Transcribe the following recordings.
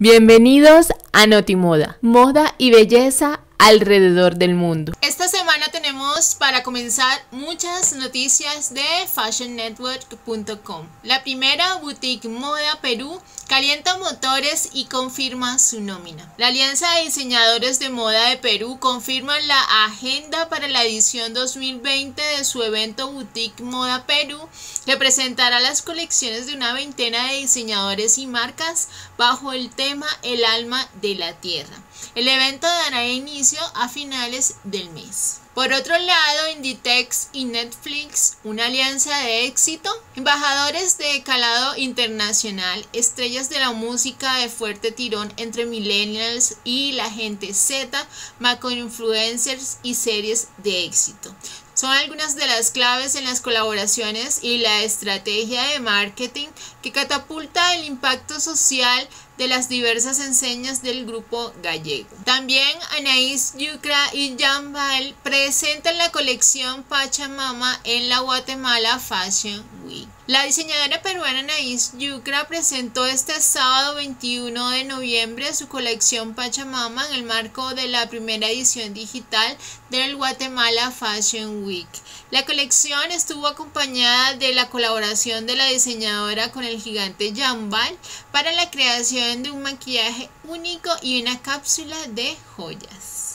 Bienvenidos a Notimoda, moda y belleza alrededor del mundo. Tenemos para comenzar muchas noticias de fashionnetwork.com. La primera, Boutique Moda Perú, calienta motores y confirma su nómina. La Alianza de Diseñadores de Moda de Perú confirma la agenda para la edición 2020 de su evento Boutique Moda Perú, que presentará las colecciones de una veintena de diseñadores y marcas bajo el tema El alma de la tierra. El evento dará inicio a finales del mes. Por otro lado, Inditex y Netflix, una alianza de éxito, embajadores de calado internacional, estrellas de la música de fuerte tirón entre millennials y la gente Z, macro influencers y series de éxito. Son algunas de las claves en las colaboraciones y la estrategia de marketing que catapulta el impacto social de las diversas enseñas del grupo gallego. También Anaís Yucra y Jan Bael presentan la colección Pachamama en la Guatemala Fashion Week. La diseñadora peruana Anaís Yucra presentó este sábado 21 de noviembre su colección Pachamama en el marco de la primera edición digital del Guatemala Fashion Week. La colección estuvo acompañada de la colaboración de la diseñadora con el gigante Jambal para la creación de un maquillaje único y una cápsula de joyas.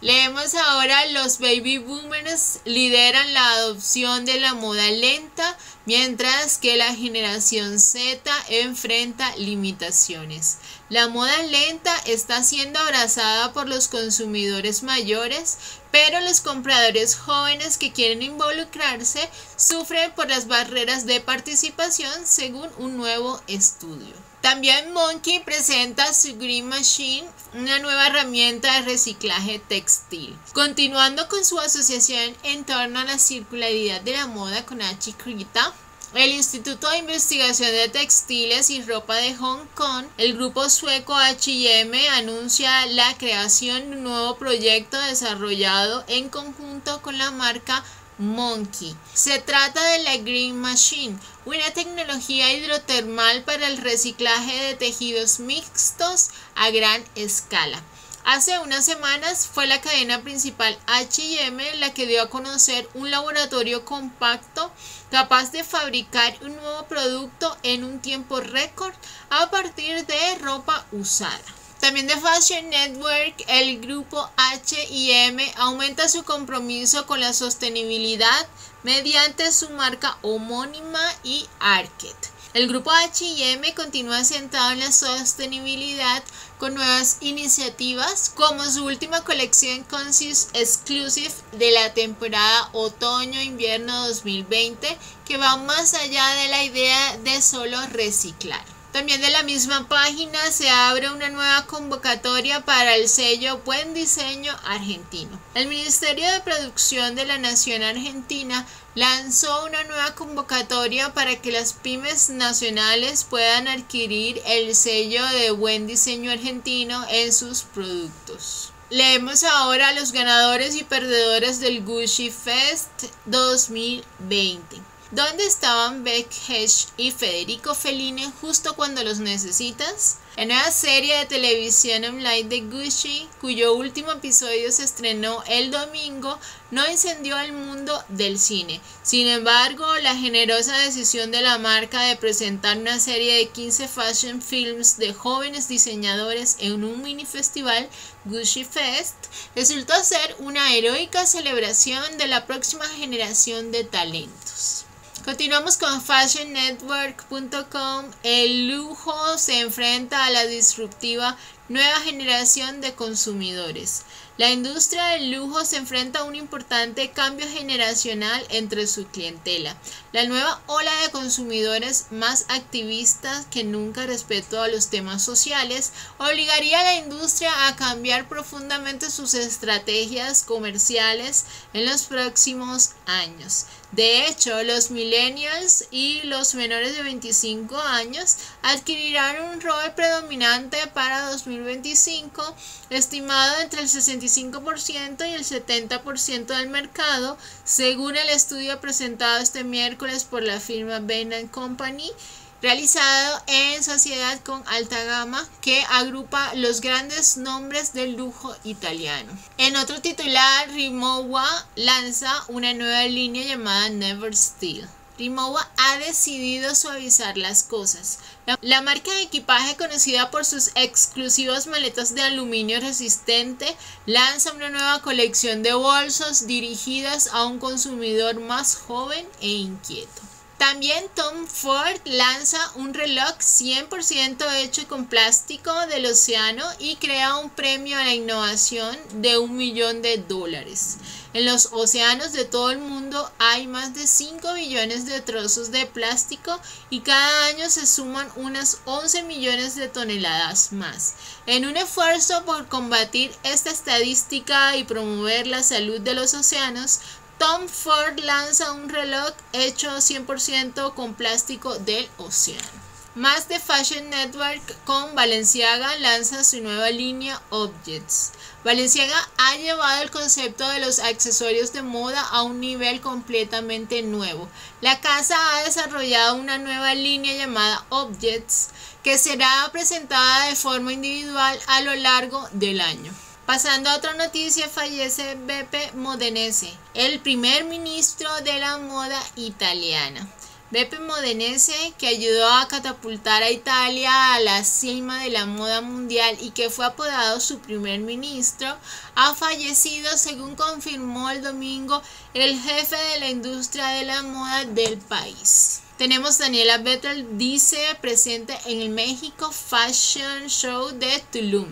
Leemos ahora los baby boomers lideran la adopción de la moda lenta, mientras que la generación Z enfrenta limitaciones. La moda lenta está siendo abrazada por los consumidores mayores, pero los compradores jóvenes que quieren involucrarse sufren por las barreras de participación según un nuevo estudio. También Monkey presenta su Green Machine, una nueva herramienta de reciclaje textil. Continuando con su asociación en torno a la circularidad de la moda con Krita, el Instituto de Investigación de Textiles y Ropa de Hong Kong, el grupo sueco HM, anuncia la creación de un nuevo proyecto desarrollado en conjunto con la marca Monkey. Se trata de la Green Machine, una tecnología hidrotermal para el reciclaje de tejidos mixtos a gran escala. Hace unas semanas fue la cadena principal HM la que dio a conocer un laboratorio compacto capaz de fabricar un nuevo producto en un tiempo récord a partir de ropa usada. También de Fashion Network, el grupo HM aumenta su compromiso con la sostenibilidad mediante su marca homónima y Arket. El grupo HM continúa sentado en la sostenibilidad con nuevas iniciativas como su última colección Conscious Exclusive de la temporada otoño-invierno 2020 que va más allá de la idea de solo reciclar. También de la misma página se abre una nueva convocatoria para el sello Buen Diseño Argentino. El Ministerio de Producción de la Nación Argentina lanzó una nueva convocatoria para que las pymes nacionales puedan adquirir el sello de Buen Diseño Argentino en sus productos. Leemos ahora los ganadores y perdedores del Gucci Fest 2020. ¿Dónde estaban Beck Hedge y Federico Fellini justo cuando los necesitas? La nueva serie de televisión online de Gucci, cuyo último episodio se estrenó el domingo, no incendió el mundo del cine. Sin embargo, la generosa decisión de la marca de presentar una serie de 15 fashion films de jóvenes diseñadores en un mini festival, Gucci Fest, resultó ser una heroica celebración de la próxima generación de talentos. Continuamos con fashionnetwork.com. El lujo se enfrenta a la disruptiva nueva generación de consumidores. La industria del lujo se enfrenta a un importante cambio generacional entre su clientela. La nueva ola de consumidores más activistas que nunca respecto a los temas sociales obligaría a la industria a cambiar profundamente sus estrategias comerciales en los próximos años. De hecho, los millennials y los menores de 25 años adquirirán un rol predominante para 2025, estimado entre el 65% y el 70% del mercado, según el estudio presentado este miércoles por la firma Bain Company realizado en sociedad con alta gama que agrupa los grandes nombres del lujo italiano. En otro titular, Rimowa lanza una nueva línea llamada Never Steal. Rimowa ha decidido suavizar las cosas. La, marca de equipaje conocida por sus exclusivas maletas de aluminio resistente lanza una nueva colección de bolsos dirigidas a un consumidor más joven e inquieto. También Tom Ford lanza un reloj 100% hecho con plástico del océano y crea un premio a la innovación de un millón de dólares. En los océanos de todo el mundo hay más de 5 millones de trozos de plástico y cada año se suman unas 11 millones de toneladas más. En un esfuerzo por combatir esta estadística y promover la salud de los océanos, Tom Ford lanza un reloj hecho 100% con plástico del océano. Más de Fashion Network con Balenciaga lanza su nueva línea Objects. Balenciaga ha llevado el concepto de los accesorios de moda a un nivel completamente nuevo. La casa ha desarrollado una nueva línea llamada Objects que será presentada de forma individual a lo largo del año. Pasando a otra noticia, fallece Beppe Modenese, el primer ministro de la moda italiana. Beppe Modenese, que ayudó a catapultar a Italia a la cima de la moda mundial y que fue apodado su primer ministro, ha fallecido según confirmó el domingo el jefe de la industria de la moda del país. Tenemos Daniela Bettel, dice presente en el México Fashion Show de Tulum.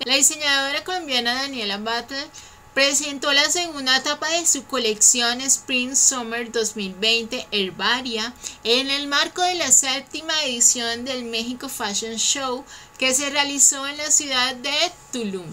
La diseñadora colombiana Daniela Battle presentó la segunda etapa de su colección Spring Summer 2020 Herbaria en el marco de la séptima edición del México Fashion Show que se realizó en la ciudad de Tulum.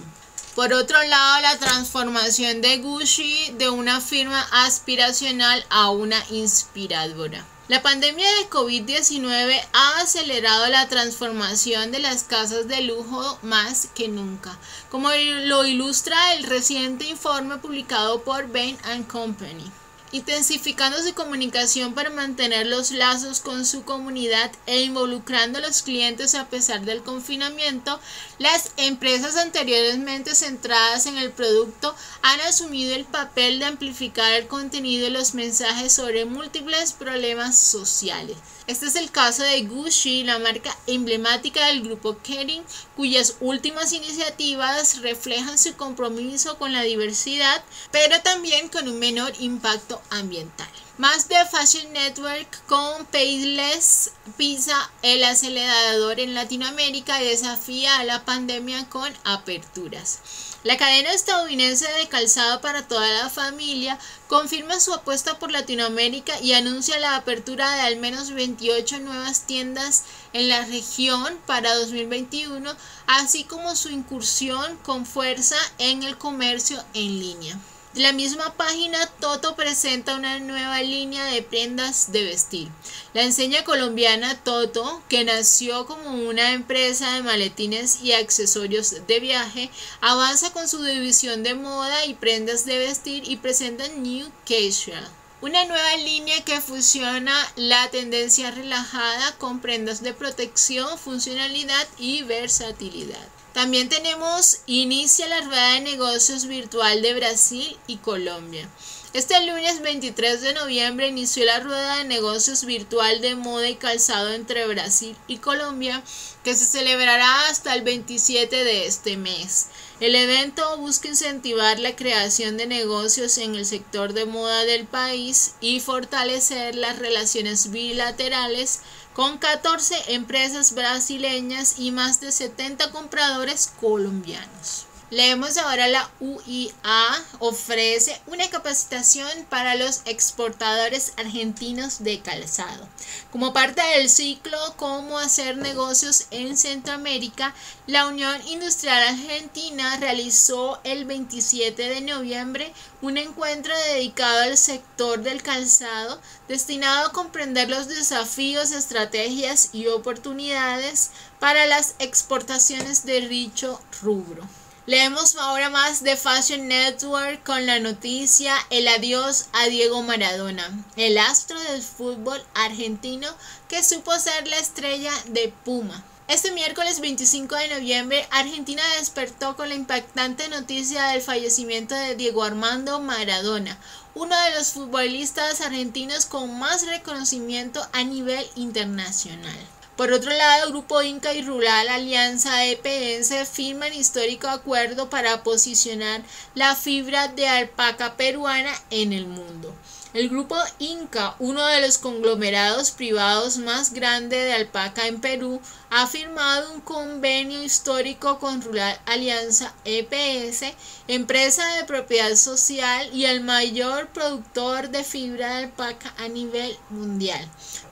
Por otro lado, la transformación de Gucci de una firma aspiracional a una inspiradora. La pandemia de COVID-19 ha acelerado la transformación de las casas de lujo más que nunca, como lo ilustra el reciente informe publicado por Bain Company intensificando su comunicación para mantener los lazos con su comunidad e involucrando a los clientes a pesar del confinamiento, las empresas anteriormente centradas en el producto han asumido el papel de amplificar el contenido y los mensajes sobre múltiples problemas sociales. Este es el caso de Gucci, la marca emblemática del grupo Kering, cuyas últimas iniciativas reflejan su compromiso con la diversidad, pero también con un menor impacto ambiental. Más de Fashion Network con Payless pisa el acelerador en Latinoamérica y desafía a la pandemia con aperturas. La cadena estadounidense de calzado para toda la familia confirma su apuesta por Latinoamérica y anuncia la apertura de al menos 28 nuevas tiendas en la región para 2021, así como su incursión con fuerza en el comercio en línea. La misma página Toto presenta una nueva línea de prendas de vestir. La enseña colombiana Toto, que nació como una empresa de maletines y accesorios de viaje, avanza con su división de moda y prendas de vestir y presenta New Casual. Una nueva línea que fusiona la tendencia relajada con prendas de protección, funcionalidad y versatilidad. También tenemos Inicia la rueda de negocios virtual de Brasil y Colombia. Este lunes 23 de noviembre inició la rueda de negocios virtual de moda y calzado entre Brasil y Colombia que se celebrará hasta el 27 de este mes. El evento busca incentivar la creación de negocios en el sector de moda del país y fortalecer las relaciones bilaterales con 14 empresas brasileñas y más de 70 compradores colombianos. Leemos ahora la UIA ofrece una capacitación para los exportadores argentinos de calzado. Como parte del ciclo Cómo hacer negocios en Centroamérica, la Unión Industrial Argentina realizó el 27 de noviembre un encuentro dedicado al sector del calzado destinado a comprender los desafíos, estrategias y oportunidades para las exportaciones de dicho rubro. Leemos ahora más de Fashion Network con la noticia El adiós a Diego Maradona, el astro del fútbol argentino que supo ser la estrella de Puma. Este miércoles 25 de noviembre, Argentina despertó con la impactante noticia del fallecimiento de Diego Armando Maradona, uno de los futbolistas argentinos con más reconocimiento a nivel internacional. Por otro lado, el Grupo Inca y Rural Alianza EPS firman histórico acuerdo para posicionar la fibra de alpaca peruana en el mundo. El grupo Inca, uno de los conglomerados privados más grandes de alpaca en Perú, ha firmado un convenio histórico con Rural Alianza EPS, empresa de propiedad social y el mayor productor de fibra de alpaca a nivel mundial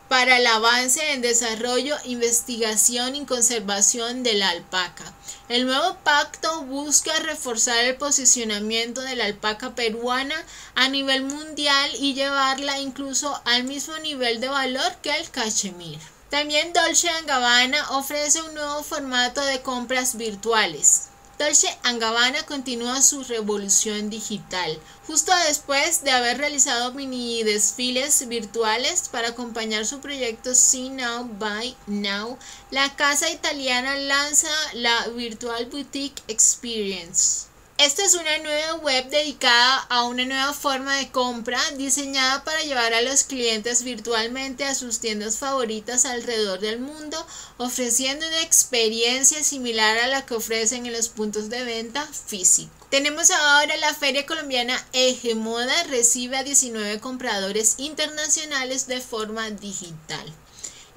para el avance en desarrollo, investigación y conservación de la alpaca. El nuevo pacto busca reforzar el posicionamiento de la alpaca peruana a nivel mundial y llevarla incluso al mismo nivel de valor que el cachemir. También Dolce Gabbana ofrece un nuevo formato de compras virtuales. Dolce Gabbana continúa su revolución digital, justo después de haber realizado mini desfiles virtuales para acompañar su proyecto See Now Buy Now. La casa italiana lanza la Virtual Boutique Experience esta es una nueva web dedicada a una nueva forma de compra diseñada para llevar a los clientes virtualmente a sus tiendas favoritas alrededor del mundo, ofreciendo una experiencia similar a la que ofrecen en los puntos de venta físicos. Tenemos ahora la Feria Colombiana Eje Moda recibe a 19 compradores internacionales de forma digital.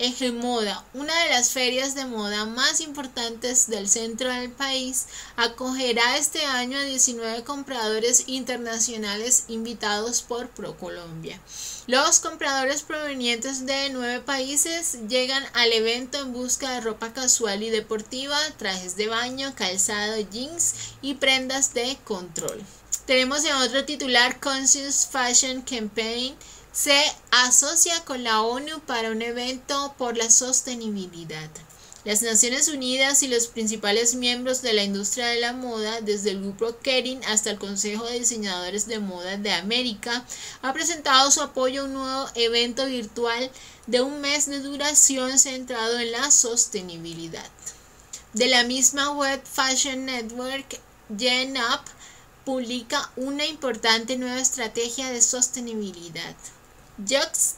Eje Moda, una de las ferias de moda más importantes del centro del país, acogerá este año a 19 compradores internacionales invitados por ProColombia. Los compradores provenientes de nueve países llegan al evento en busca de ropa casual y deportiva, trajes de baño, calzado, jeans y prendas de control. Tenemos en otro titular Conscious Fashion Campaign se asocia con la ONU para un evento por la sostenibilidad. Las Naciones Unidas y los principales miembros de la industria de la moda, desde el grupo Kering hasta el Consejo de Diseñadores de Moda de América, ha presentado su apoyo a un nuevo evento virtual de un mes de duración centrado en la sostenibilidad. De la misma web Fashion Network, Gen Up publica una importante nueva estrategia de sostenibilidad. Jux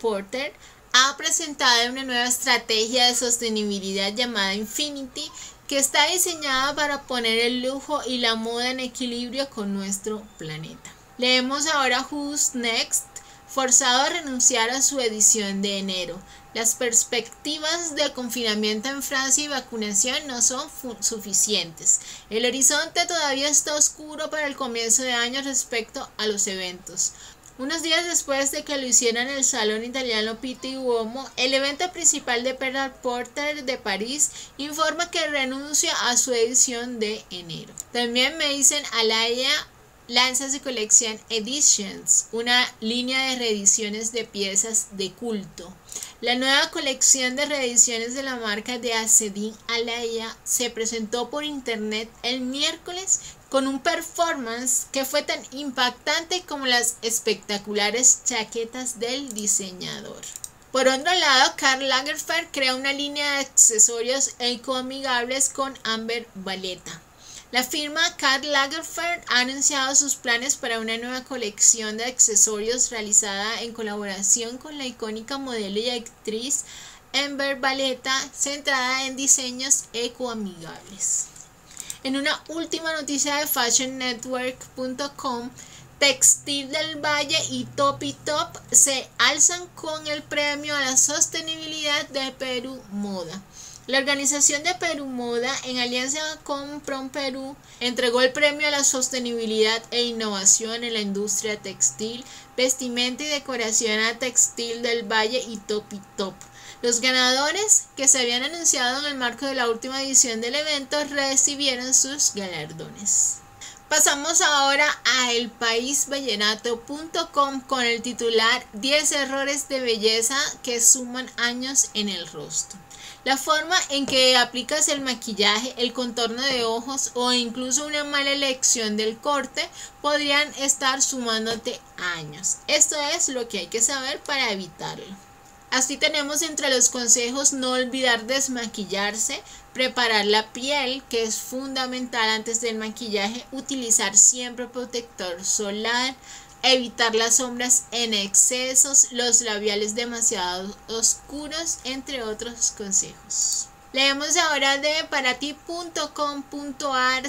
Porter ha presentado una nueva estrategia de sostenibilidad llamada Infinity que está diseñada para poner el lujo y la moda en equilibrio con nuestro planeta. Leemos ahora Who's Next, forzado a renunciar a su edición de enero. Las perspectivas de confinamiento en Francia y vacunación no son suficientes. El horizonte todavía está oscuro para el comienzo de año respecto a los eventos. Unos días después de que lo hicieran en el salón italiano Pitti Uomo, el evento principal de Perla Porter de París informa que renuncia a su edición de enero. También me dicen Alaya lanza su colección Editions, una línea de reediciones de piezas de culto. La nueva colección de reediciones de la marca de Acedin Alaya se presentó por internet el miércoles con un performance que fue tan impactante como las espectaculares chaquetas del diseñador. Por otro lado, Karl Lagerfeld crea una línea de accesorios ecoamigables con Amber Valletta. La firma Karl Lagerfeld ha anunciado sus planes para una nueva colección de accesorios realizada en colaboración con la icónica modelo y actriz Amber Valletta, centrada en diseños ecoamigables. En una última noticia de fashionnetwork.com, Textil del Valle y Topi Top se alzan con el premio a la sostenibilidad de Perú Moda. La organización de Perú Moda, en alianza con Prom Perú, entregó el premio a la sostenibilidad e innovación en la industria textil, vestimenta y decoración a Textil del Valle y Topi Top los ganadores, que se habían anunciado en el marco de la última edición del evento, recibieron sus galardones. Pasamos ahora a elpaísvallenato.com con el titular 10 errores de belleza que suman años en el rostro. La forma en que aplicas el maquillaje, el contorno de ojos o incluso una mala elección del corte podrían estar sumándote años. Esto es lo que hay que saber para evitarlo. Así tenemos entre los consejos no olvidar desmaquillarse, preparar la piel, que es fundamental antes del maquillaje, utilizar siempre protector solar, evitar las sombras en excesos, los labiales demasiado oscuros, entre otros consejos. Leemos ahora de parati.com.ar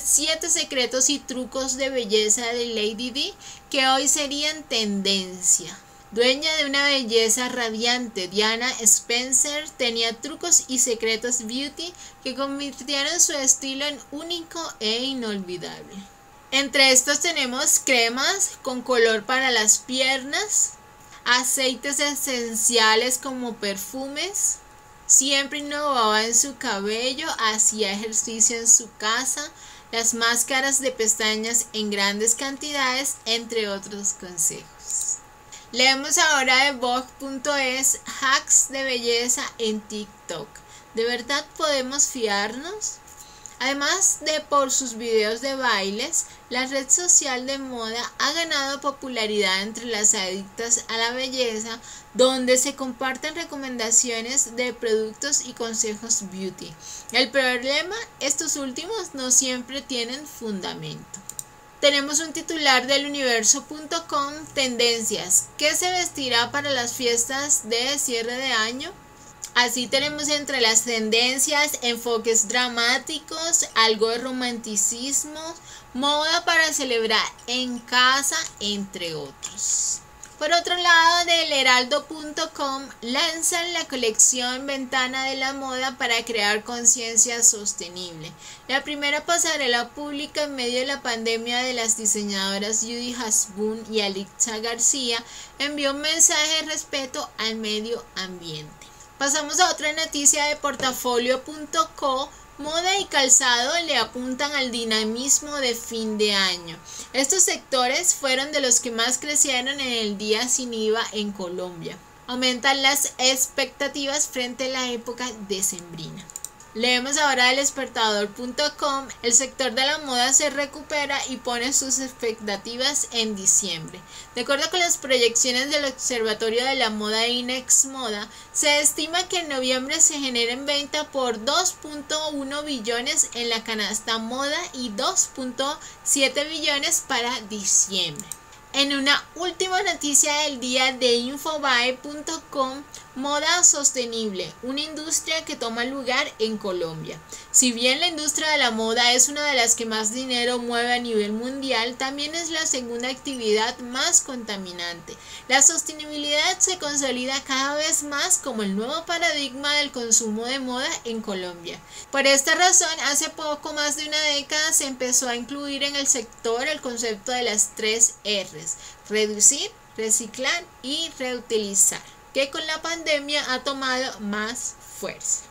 7 secretos y trucos de belleza de Lady D que hoy serían tendencia. Dueña de una belleza radiante, Diana Spencer tenía trucos y secretos beauty que convirtieron su estilo en único e inolvidable. Entre estos tenemos cremas con color para las piernas, aceites esenciales como perfumes, siempre innovaba en su cabello, hacía ejercicio en su casa, las máscaras de pestañas en grandes cantidades, entre otros consejos. Leemos ahora de Vogue.es hacks de belleza en TikTok. ¿De verdad podemos fiarnos? Además de por sus videos de bailes, la red social de moda ha ganado popularidad entre las adictas a la belleza, donde se comparten recomendaciones de productos y consejos beauty. El problema, estos últimos no siempre tienen fundamento. Tenemos un titular del universo.com, tendencias. ¿Qué se vestirá para las fiestas de cierre de año? Así tenemos entre las tendencias enfoques dramáticos, algo de romanticismo, moda para celebrar en casa, entre otros. Por otro lado, del heraldo.com lanzan la colección Ventana de la Moda para crear conciencia sostenible. La primera pasarela pública en medio de la pandemia de las diseñadoras Judy Hasbun y Alexa García envió un mensaje de respeto al medio ambiente. Pasamos a otra noticia de portafolio.co. Moda y calzado le apuntan al dinamismo de fin de año. Estos sectores fueron de los que más crecieron en el día sin IVA en Colombia. Aumentan las expectativas frente a la época decembrina. Leemos ahora del despertador.com, el sector de la moda se recupera y pone sus expectativas en diciembre. De acuerdo con las proyecciones del Observatorio de la Moda Inex Moda, se estima que en noviembre se generen venta por 2.1 billones en la canasta moda y 2.7 billones para diciembre. En una última noticia del día de infobae.com, moda sostenible, una industria que toma lugar en Colombia. Si bien la industria de la moda es una de las que más dinero mueve a nivel mundial, también es la segunda actividad más contaminante. La sostenibilidad se consolida cada vez más como el nuevo paradigma del consumo de moda en Colombia. Por esta razón, hace poco más de una década se empezó a incluir en el sector el concepto de las tres R's, reducir, reciclar y reutilizar, que con la pandemia ha tomado más fuerza.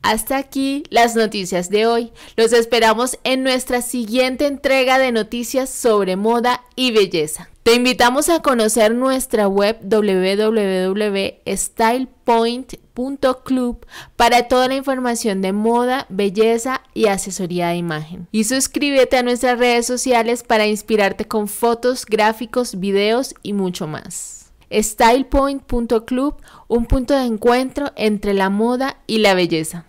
Hasta aquí las noticias de hoy. Los esperamos en nuestra siguiente entrega de noticias sobre moda y belleza. Te invitamos a conocer nuestra web www.stylepoint.club para toda la información de moda, belleza y asesoría de imagen. Y suscríbete a nuestras redes sociales para inspirarte con fotos, gráficos, videos y mucho más. StylePoint.club, un punto de encuentro entre la moda y la belleza.